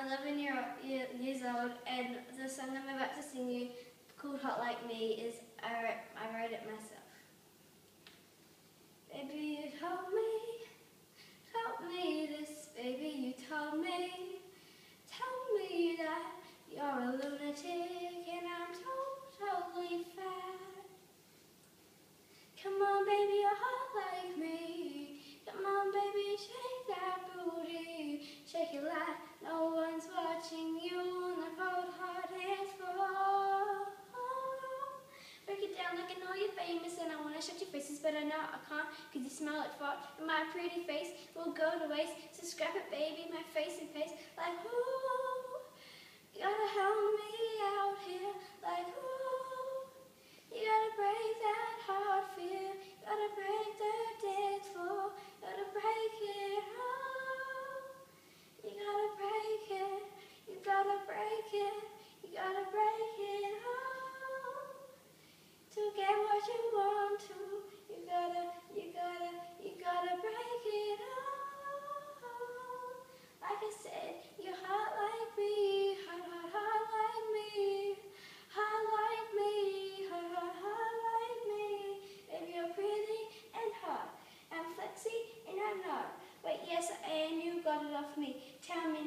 I'm 11 year, year, years old, and the song I'm about to sing you, called Hot Like Me, is I wrote, I wrote it myself. Baby, you told me, told me this, baby, you told me, told me that you're a lunatic, and I'm totally fat. Come on, baby, you're hot like me. But I know I can't cause you smell like fart my pretty face will go to waste. So scrap it, baby, my face and face like ooh. me. Tell me